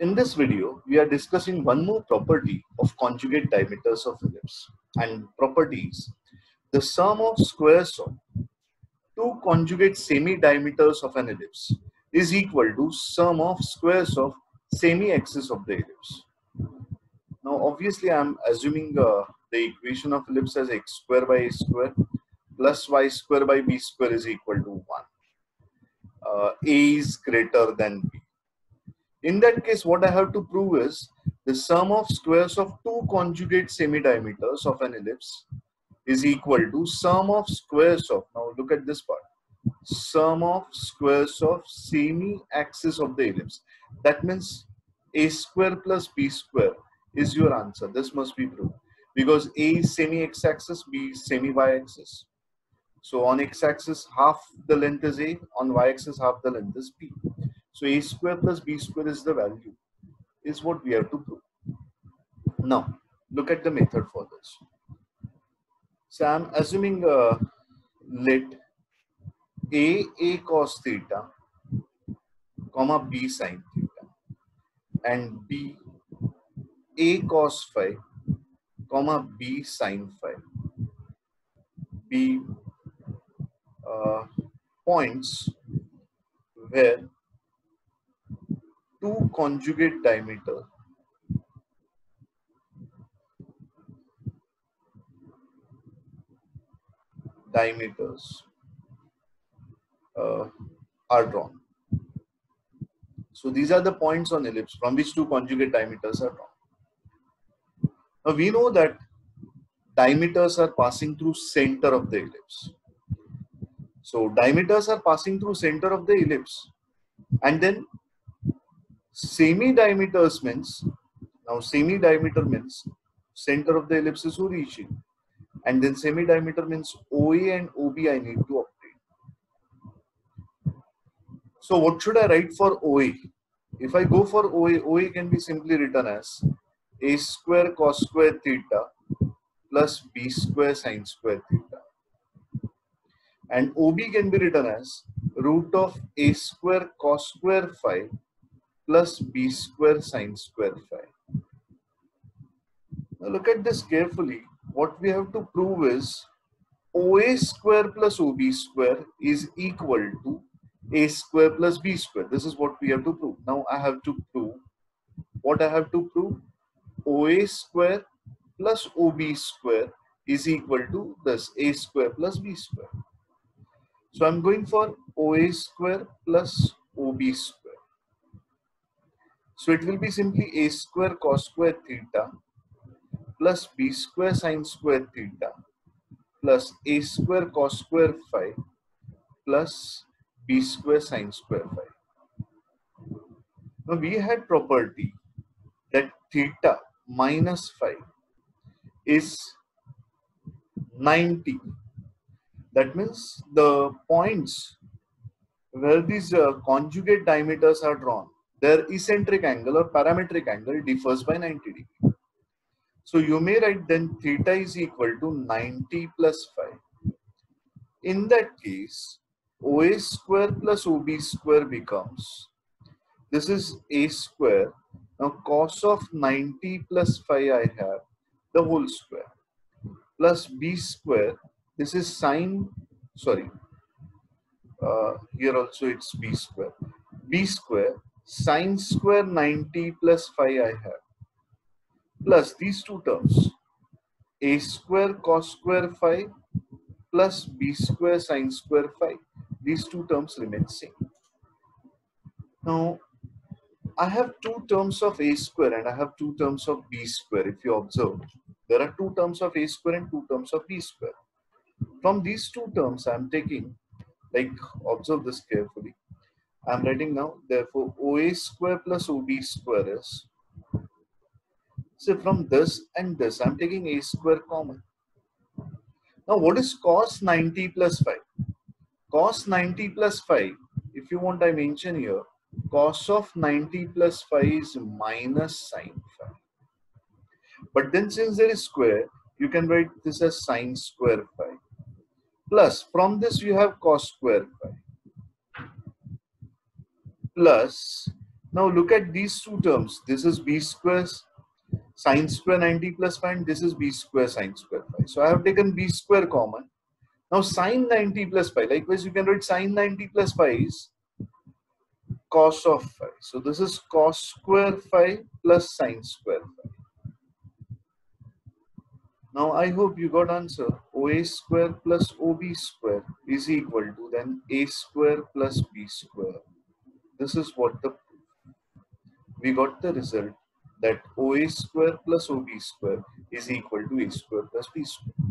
In this video, we are discussing one more property of conjugate diameters of ellipse and properties. The sum of squares of two conjugate semi-diameters of an ellipse is equal to sum of squares of semi-axis of the ellipse. Now, obviously, I'm assuming uh, the equation of ellipse as x square by a square plus y square by b square is equal to 1. Uh, a is greater than b. In that case, what I have to prove is the sum of squares of two conjugate semi-diameters of an ellipse is equal to sum of squares of, now look at this part, sum of squares of semi-axis of the ellipse. That means a square plus b square is your answer. This must be proved because a is semi-x-axis, b is semi-y-axis. So on x-axis, half the length is a, on y-axis, half the length is b. So a square plus b square is the value, is what we have to prove. Now, look at the method for this. So I'm assuming uh, let a a cos theta, comma b sine theta, and b a cos phi, comma b sine phi, be uh, points where two conjugate diameter diameters uh, are drawn. So these are the points on ellipse from which two conjugate diameters are drawn. Now we know that diameters are passing through center of the ellipse. So diameters are passing through center of the ellipse and then semi-diameters means, now semi-diameter means center of the ellipse is origin and then semi-diameter means OA and OB I need to obtain. So what should I write for OA? If I go for OA, OA can be simply written as a square cos square theta plus b square sine square theta. And OB can be written as root of a square cos square phi plus b square sine square phi. Now look at this carefully. What we have to prove is OA square plus OB square is equal to A square plus B square. This is what we have to prove. Now I have to prove what I have to prove OA square plus OB square is equal to this A square plus B square. So I'm going for OA square plus OB square. So it will be simply A square cos square theta plus B square sine square theta plus A square cos square phi plus B square sine square phi. Now we had property that theta minus phi is 90 that means the points where these uh, conjugate diameters are drawn, their eccentric angle or parametric angle differs by 90 degree. So you may write then theta is equal to 90 plus phi. In that case, OA square plus OB square becomes, this is A square. Now cos of 90 plus phi I have the whole square plus B square this is sine, sorry, uh, here also it's b square. b square sine square 90 plus phi I have. Plus these two terms, a square cos square phi plus b square sine square phi. These two terms remain same. Now, I have two terms of a square and I have two terms of b square. If you observe, there are two terms of a square and two terms of b square. From these two terms, I'm taking, like, observe this carefully. I'm writing now, therefore, OA square plus OB square is. So from this and this, I'm taking A square common. Now, what is cos 90 plus phi? Cos 90 plus phi, if you want, I mention here, cos of 90 plus phi is minus sine phi. But then since there is square, you can write this as sine square phi plus from this you have cos square phi plus Now look at these two terms. This is b square sine square 90 plus phi and this is b square sine square phi. So I have taken b square common. Now sine 90 plus phi. Likewise, you can write sine 90 plus phi is cos of phi. So this is cos square phi plus sine square phi. Now I hope you got answer. OA square plus OB square is equal to then A square plus B square. This is what the we got the result that OA square plus OB square is equal to A square plus B square.